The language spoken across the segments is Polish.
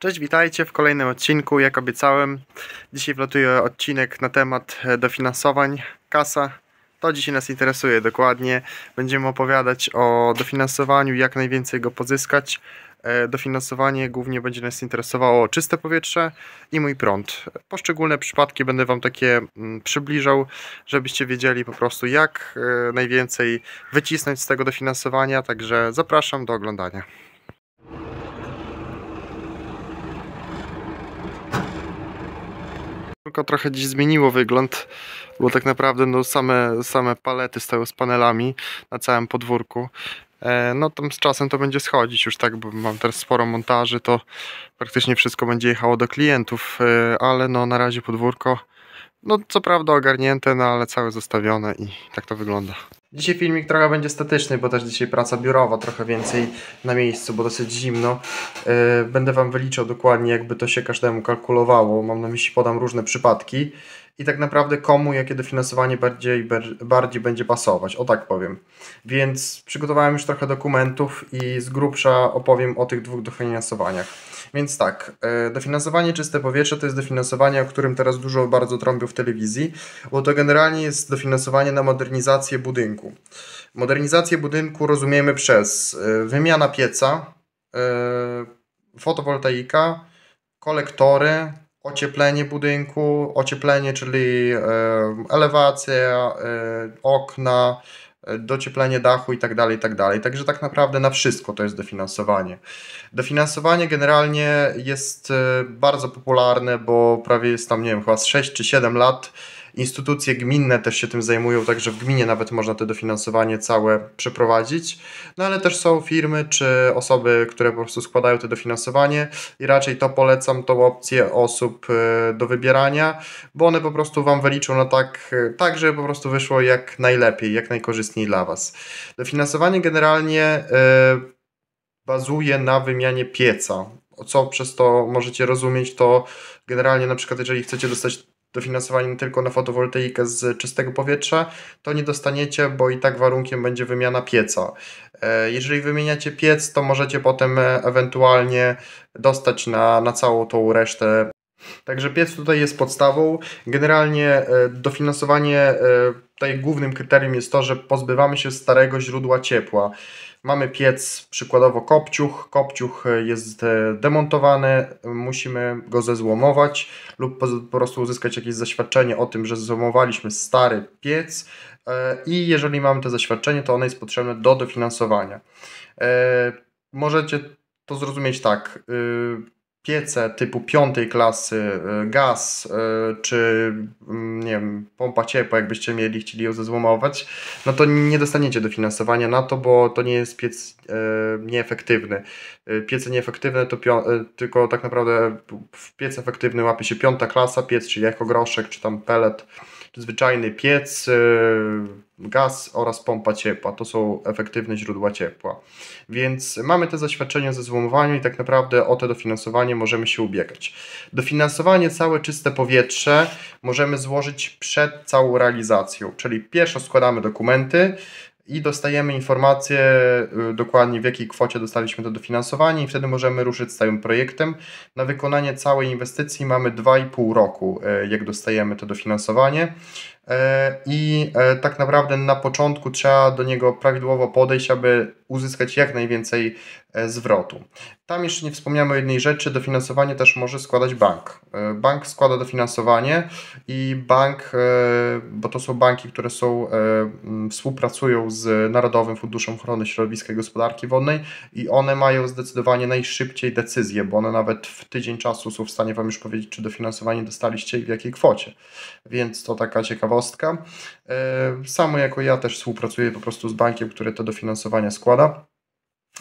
Cześć, witajcie w kolejnym odcinku. Jak obiecałem, dzisiaj wlatuje odcinek na temat e, dofinansowań. Kasa, to dzisiaj nas interesuje dokładnie. Będziemy opowiadać o dofinansowaniu, jak najwięcej go pozyskać. E, dofinansowanie głównie będzie nas interesowało czyste powietrze i mój prąd. Poszczególne przypadki będę Wam takie mm, przybliżał, żebyście wiedzieli po prostu jak e, najwięcej wycisnąć z tego dofinansowania. Także zapraszam do oglądania. Tylko trochę dziś zmieniło wygląd, bo tak naprawdę no same, same palety stoją z panelami na całym podwórku. E, no tam z czasem to będzie schodzić już tak, bo mam teraz sporo montaży, to praktycznie wszystko będzie jechało do klientów, e, ale no na razie podwórko, no co prawda ogarnięte, no ale całe zostawione i tak to wygląda. Dzisiaj filmik trochę będzie statyczny, bo też dzisiaj praca biurowa, trochę więcej na miejscu, bo dosyć zimno. Yy, będę Wam wyliczał dokładnie, jakby to się każdemu kalkulowało. Mam na myśli, podam różne przypadki i tak naprawdę komu jakie dofinansowanie bardziej, bardziej będzie pasować, o tak powiem. Więc przygotowałem już trochę dokumentów i z grubsza opowiem o tych dwóch dofinansowaniach. Więc tak, e, dofinansowanie czyste powietrze to jest dofinansowanie, o którym teraz dużo bardzo trąbią w telewizji, bo to generalnie jest dofinansowanie na modernizację budynku. Modernizację budynku rozumiemy przez e, wymiana pieca, e, fotowoltaika, kolektory, ocieplenie budynku, ocieplenie, czyli elewacja, okna, docieplenie dachu i tak dalej, i tak dalej. Także tak naprawdę na wszystko to jest dofinansowanie. Dofinansowanie generalnie jest e, bardzo popularne, bo prawie jest tam, nie wiem, chyba 6 czy 7 lat Instytucje gminne też się tym zajmują, także w gminie nawet można to dofinansowanie całe przeprowadzić. No ale też są firmy czy osoby, które po prostu składają to dofinansowanie i raczej to polecam, tą opcję osób e, do wybierania, bo one po prostu Wam wyliczą na tak, e, tak żeby po prostu wyszło jak najlepiej, jak najkorzystniej dla Was. Dofinansowanie generalnie yy, bazuje na wymianie pieca. Co przez to możecie rozumieć, to generalnie na przykład jeżeli chcecie dostać dofinansowanie tylko na fotowoltaikę z czystego powietrza, to nie dostaniecie, bo i tak warunkiem będzie wymiana pieca. E, jeżeli wymieniacie piec, to możecie potem e, ewentualnie dostać na, na całą tą resztę. Także piec tutaj jest podstawą. Generalnie e, dofinansowanie, tutaj głównym kryterium jest to, że pozbywamy się starego źródła ciepła. Mamy piec, przykładowo kopciuch. Kopciuch e, jest e, demontowany, musimy go zezłomować lub po, prostu uzyskać jakieś zaświadczenie o tym, że złomowaliśmy stary piec e, i jeżeli mamy to zaświadczenie, to ono jest potrzebne do dofinansowania. Możecie to zrozumieć tak piece typu piątej klasy, y, gaz y, czy mm, nie wiem, pompa ciepła, jakbyście mieli, chcieli ją zezłomować, no to nie dostaniecie dofinansowania na to, bo to nie jest piec y, nieefektywny. Piece nieefektywne to tylko tak naprawdę w piec efektywny łapie się piąta klasa, piec czy jako groszek, czy tam pelet, zwyczajny piec, gaz oraz pompa ciepła. To są efektywne źródła ciepła. Więc mamy te zaświadczenia ze złomowaniu i tak naprawdę o to dofinansowanie możemy się ubiegać. Dofinansowanie całe czyste powietrze możemy złożyć przed całą realizacją, czyli pierwszo składamy dokumenty, i dostajemy informację y, dokładnie w jakiej kwocie dostaliśmy to dofinansowanie i wtedy możemy ruszyć z całym projektem. Na wykonanie całej inwestycji mamy 2,5 roku, y, jak dostajemy to dofinansowanie. E, I e, tak naprawdę na początku trzeba do niego prawidłowo podejść, aby uzyskać jak najwięcej e, zwrotu. Tam jeszcze nie wspomniałem o jednej rzeczy, dofinansowanie też może składać bank. Bank składa dofinansowanie i bank, bo to są banki, które są, współpracują z Narodowym Funduszem Ochrony Środowiska i Gospodarki Wodnej i one mają zdecydowanie najszybciej decyzję, bo one nawet w tydzień czasu są w stanie Wam już powiedzieć, czy dofinansowanie dostaliście i w jakiej kwocie. Więc to taka ciekawostka ciekawostka. E, samo jako ja też współpracuję po prostu z bankiem, który to dofinansowanie składa.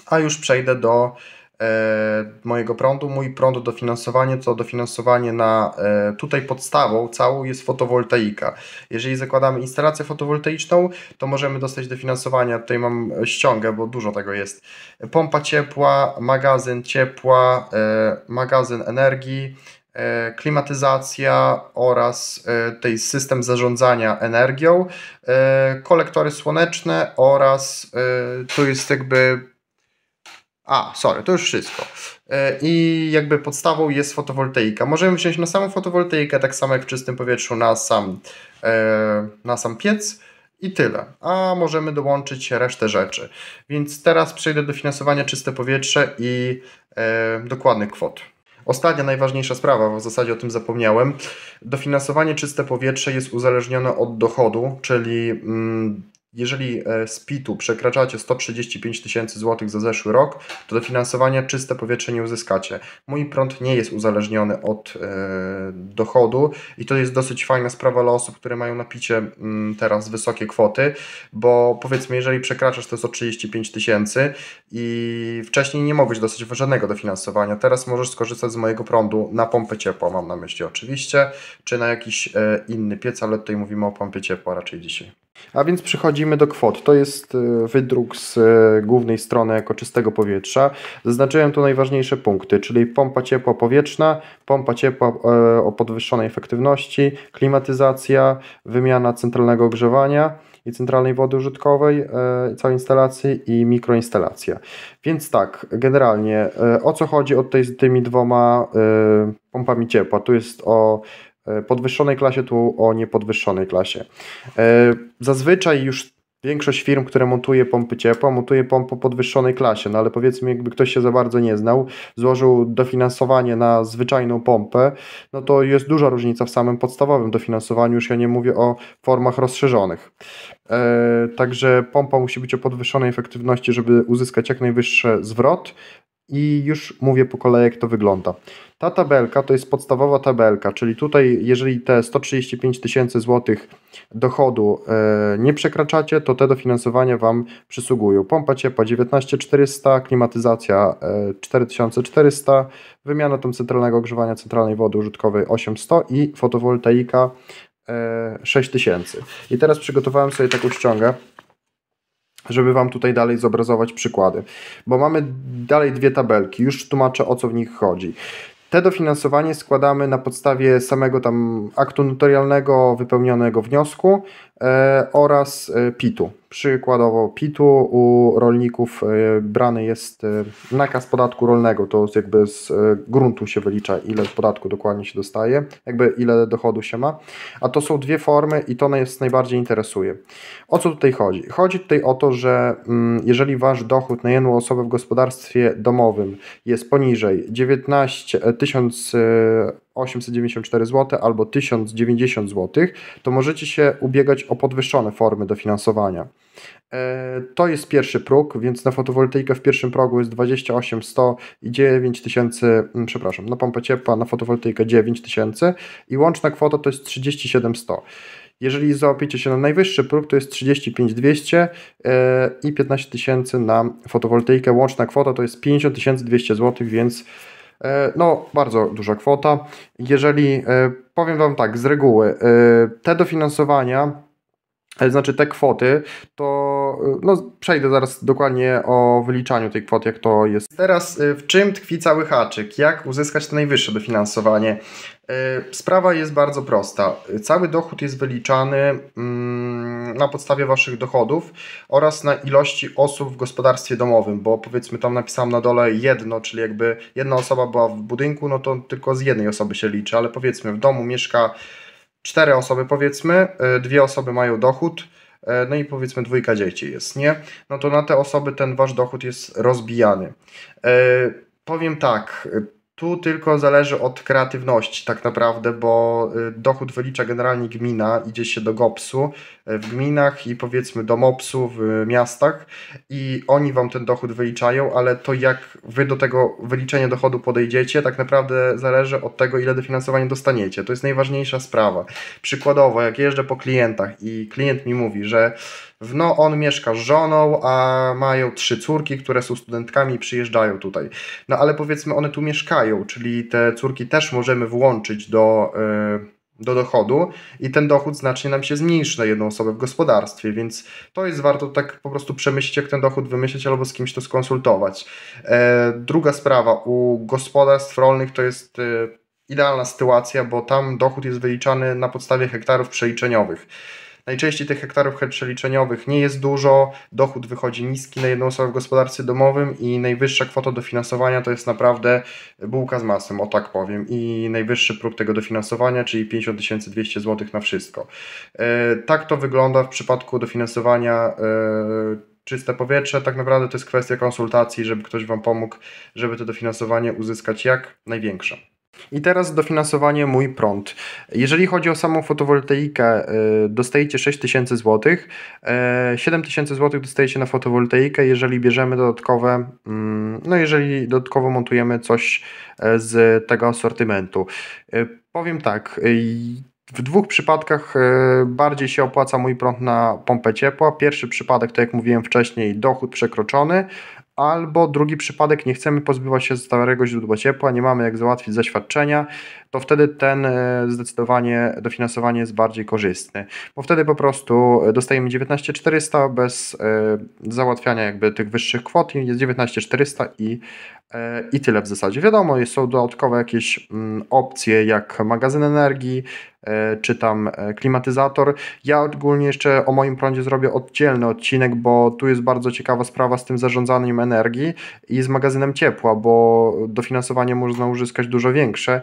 A już przejdę do e, mojego prądu. Mój prąd dofinansowanie to dofinansowanie na e, tutaj podstawą całą jest fotowoltaika. Jeżeli zakładamy instalację fotowoltaiczną, to możemy dostać dofinansowania. Tutaj mam ściągę, bo dużo tego jest. Pompa ciepła, magazyn ciepła, magazyn energii, klimatyzacja oraz e, tej system zarządzania energią, e, kolektory słoneczne oraz to jest jakby A, sorry, to już wszystko. E, I jakby podstawą jest fotowoltaika. Możemy wziąć na samą fotowoltaikę, tak samo jak w czystym powietrzu, na sam, e, na sam piec i tyle. A możemy dołączyć resztę rzeczy. Więc teraz przejdę do finansowania czyste powietrze i e, dokładnych kwot. Ostatnia, najważniejsza sprawa, w zasadzie o tym zapomniałem. Dofinansowanie czyste powietrze jest uzależnione od dochodu, czyli mm, jeżeli e, z PIT-u przekraczacie 135 tysięcy złotych za zeszły rok, to dofinansowania czyste powietrze nie uzyskacie. Mój prąd nie jest uzależniony od e, dochodu i to jest dosyć fajna sprawa dla osób, które mają na picie mm, teraz wysokie kwoty, bo powiedzmy, jeżeli przekraczasz te 135 tysięcy i wcześniej nie mogłeś dosyć żadnego dofinansowania, teraz możesz skorzystać z mojego prądu na pompę ciepła, mam na myśli oczywiście, czy na jakiś e, inny piec, ale tutaj mówimy o pompie ciepła raczej dzisiaj. A więc przechodzimy do kwot. To jest e, wydruk z e, głównej strony jako czystego powietrza. Zaznaczyłem tu najważniejsze punkty, czyli pompa ciepła powietrzna, pompa ciepła e, o podwyższonej efektywności, klimatyzacja, wymiana centralnego ogrzewania i centralnej wody użytkowej całej instalacji i mikroinstalacja. Więc tak, generalnie o co chodzi od tej, z tymi dwoma pompami ciepła? Tu jest o E, podwyższonej klasie, tu o niepodwyższonej klasie. E, zazwyczaj już większość firm, które montuje pompy ciepła, montuje pompę o podwyższonej klasie, no ale powiedzmy, jakby ktoś się za bardzo nie znał, złożył dofinansowanie na zwyczajną pompę, no to jest duża różnica w samym podstawowym dofinansowaniu, już ja nie mówię o formach rozszerzonych. E, także pompa musi być o podwyższonej efektywności, żeby uzyskać jak najwyższy zwrot i już mówię po kolei, jak to wygląda. Ta tabelka to jest podstawowa tabelka, czyli tutaj, jeżeli te 135 tysięcy złotych dochodu e, nie przekraczacie, to te dofinansowania Wam przysługują. Pompa ciepła 19400, klimatyzacja e, 4400, wymiana tam centralnego ogrzewania centralnej wody użytkowej 800 i fotowoltaika e, 6000. I teraz przygotowałem sobie taką ściągę żeby Wam tutaj dalej zobrazować przykłady. Bo mamy dalej dwie tabelki, już tłumaczę o co w nich chodzi. Te dofinansowanie składamy na podstawie samego tam aktu notarialnego wypełnionego wniosku oraz e, PIT-u. Przykładowo PIT-u u rolników e, brany jest e, nakaz podatku rolnego, to jakby z e, gruntu się wylicza ile podatku dokładnie się dostaje, jakby ile dochodu się ma, a to są dwie formy i to nas najbardziej interesuje. O co tutaj chodzi? Chodzi tutaj o to, że mm, jeżeli Wasz dochód na jedną osobę w gospodarstwie domowym jest poniżej 19 tysiąc 894 zł albo 1090 zł, to możecie się ubiegać o podwyższone formy dofinansowania. E, to jest pierwszy próg, więc na fotowoltaikę w pierwszym progu jest 28100 i 9000, mm, przepraszam, na pompę ciepła na fotowoltaikę 9000 i łączna kwota to jest 37100. Jeżeli załapiecie się na najwyższy próg, to jest 35200 e, i 15 tysięcy na fotowoltaikę. Łączna kwota to jest 50 200 zł, więc no, bardzo duża kwota. Jeżeli, e, powiem Wam tak, z reguły, e, te dofinansowania, znaczy te kwoty, to no, przejdę zaraz dokładnie o wyliczaniu tej kwoty, jak to jest. Teraz w czym tkwi cały haczyk? Jak uzyskać to najwyższe dofinansowanie? Sprawa jest bardzo prosta. Cały dochód jest wyliczany mm, na podstawie Waszych dochodów oraz na ilości osób w gospodarstwie domowym, bo powiedzmy tam napisałem na dole jedno, czyli jakby jedna osoba była w budynku, no to tylko z jednej osoby się liczy, ale powiedzmy w domu mieszka cztery osoby powiedzmy, e, dwie osoby mają dochód, e, no i powiedzmy dwójka dzieci jest, nie? No to na te osoby ten Wasz dochód jest rozbijany. E, powiem tak, tu tylko zależy od kreatywności tak naprawdę, bo y, dochód wylicza generalnie gmina, idzie się do GOPS-u y, w gminach i powiedzmy do MOPS-u w miastach i oni Wam ten dochód wyliczają, ale to jak Wy do tego wyliczenia dochodu podejdziecie, tak naprawdę zależy od tego, ile dofinansowania dostaniecie. To jest najważniejsza sprawa. Przykładowo, jak jeżdżę po klientach i klient mi mówi, że no, on mieszka z żoną, a mają trzy córki, które są studentkami i przyjeżdżają tutaj. No ale powiedzmy, one tu mieszkają, czyli te córki też możemy włączyć do, yy, do dochodu i ten dochód znacznie nam się zmniejszy na jedną osobę w gospodarstwie, więc to jest warto tak po prostu przemyśleć, jak ten dochód wymyślić albo z kimś to skonsultować. E, druga sprawa, u gospodarstw rolnych to jest e, idealna sytuacja, bo tam dochód jest wyliczany na podstawie hektarów przeliczeniowych. Najczęściej tych hektarów przeliczeniowych nie jest dużo, dochód wychodzi niski na jedną osobę w gospodarstwie domowym i najwyższa kwota dofinansowania to jest naprawdę bułka z masłem, o tak powiem. I najwyższy próg tego dofinansowania, czyli 50 200 zł na wszystko. E, tak to wygląda w przypadku dofinansowania e, czyste powietrze. Tak naprawdę to jest kwestia konsultacji, żeby ktoś Wam pomógł, żeby to dofinansowanie uzyskać jak największe. I teraz dofinansowanie mój prąd. Jeżeli chodzi o samą fotowoltaikę, y, dostajecie 6000 zł. 7000 zł dostajecie na fotowoltaikę, jeżeli bierzemy dodatkowe, mm, no jeżeli dodatkowo montujemy coś e, z tego asortymentu. E, powiem tak, w dwóch przypadkach bardziej się opłaca mój prąd na pompę ciepła. Pierwszy przypadek, tak jak mówiłem wcześniej, dochód przekroczony, albo drugi przypadek, nie chcemy pozbywać się starego źródła ciepła, nie mamy jak załatwić zaświadczenia, to wtedy ten e, zdecydowanie dofinansowanie jest bardziej korzystny, bo wtedy po prostu dostajemy 19400 bez e, załatwiania jakby tych wyższych kwot, jest 19400 i, e, i tyle w zasadzie. Wiadomo, są dodatkowe jakieś mm, opcje jak magazyn energii, czy tam klimatyzator. Ja ogólnie jeszcze o moim prądzie zrobię oddzielny odcinek, bo tu jest bardzo ciekawa sprawa z tym zarządzaniem energii i z magazynem ciepła, bo dofinansowanie można uzyskać dużo większe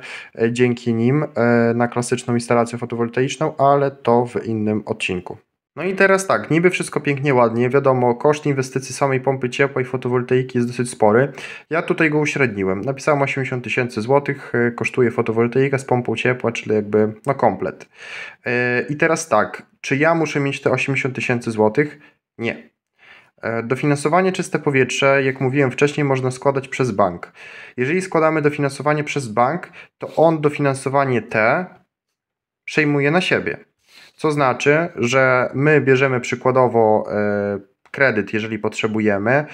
dzięki nim e, na klasyczną instalację fotowoltaiczną, ale to w innym odcinku. No i teraz tak, niby wszystko pięknie, ładnie, wiadomo, koszt inwestycji samej pompy ciepła i fotowoltaiki jest dosyć spory. Ja tutaj go uśredniłem, napisałem 80 tysięcy złotych, e, kosztuje fotowoltaika z pompą ciepła, czyli jakby no komplet. E, I teraz tak, czy ja muszę mieć te 80 tysięcy złotych? Nie. E, dofinansowanie czyste powietrze, jak mówiłem wcześniej, można składać przez bank. Jeżeli składamy dofinansowanie przez bank, to on dofinansowanie te przejmuje na siebie. Co znaczy, że my bierzemy przykładowo e, kredyt, jeżeli potrzebujemy,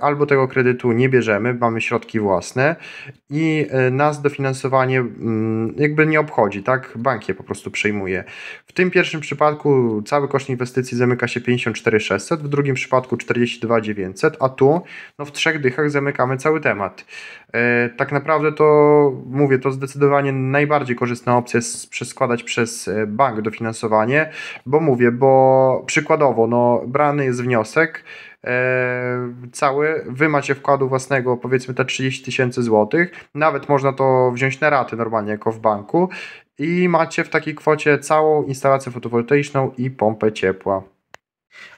albo tego kredytu nie bierzemy, mamy środki własne i e, nas dofinansowanie mm, jakby nie obchodzi, tak? Bank je po prostu przejmuje. W tym pierwszym przypadku cały koszt inwestycji zamyka się 54 600, w drugim przypadku 42 900, a tu no w trzech dychach zamykamy cały temat. E, tak naprawdę to mówię, to zdecydowanie najbardziej korzystna opcja jest przeskładać przez bank dofinansowanie, bo mówię, bo przykładowo no brany jest wniosek, E, cały, wy macie wkładu własnego powiedzmy te 30 tysięcy złotych, nawet można to wziąć na raty normalnie jako w banku i macie w takiej kwocie całą instalację fotowoltaiczną i pompę ciepła.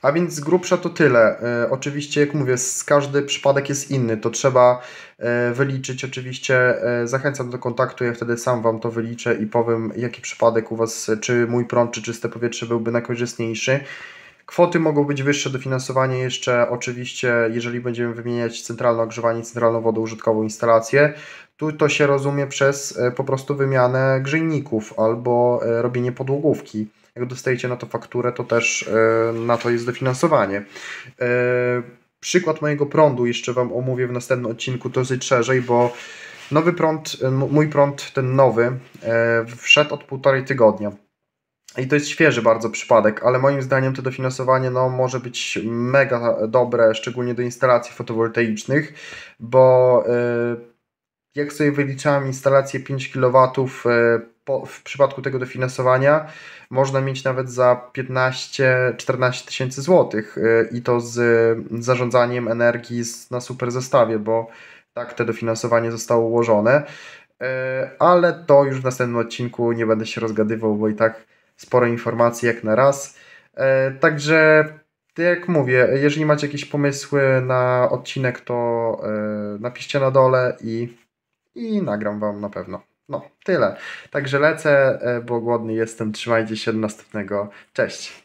A więc z grubsza to tyle. E, oczywiście, jak mówię, z każdy przypadek jest inny. To trzeba e, wyliczyć. Oczywiście e, zachęcam do kontaktu. Ja wtedy sam Wam to wyliczę i powiem, jaki przypadek u Was, czy mój prąd, czy czyste powietrze byłby najkorzystniejszy. Kwoty mogą być wyższe, dofinansowanie jeszcze oczywiście, jeżeli będziemy wymieniać centralne ogrzewanie, centralną wodę użytkową instalację, tu to się rozumie przez e, po prostu wymianę grzejników albo e, robienie podłogówki. Jak dostajecie na to fakturę, to też e, na to jest dofinansowanie. Przykład mojego prądu jeszcze Wam omówię w następnym odcinku dosyć szerzej, bo nowy prąd, mój prąd, ten nowy, wszedł od półtorej tygodnia. I to jest świeży bardzo przypadek, ale moim zdaniem to dofinansowanie no, może być mega dobre, szczególnie do instalacji fotowoltaicznych, bo y, jak sobie wyliczałem instalację 5 kW y, w przypadku tego dofinansowania, można mieć nawet za 15-14 tysięcy złotych y, i to z zarządzaniem energii na super zestawie, bo tak to dofinansowanie zostało ułożone. Ale to już w następnym odcinku nie będę się rozgadywał, bo i tak sporo informacji jak na raz. E, także jak mówię, jeżeli macie jakieś pomysły na odcinek, to e, napiszcie na dole i, i nagram Wam na pewno. No, tyle. Także lecę, e, bo głodny jestem. Trzymajcie się do następnego. Cześć.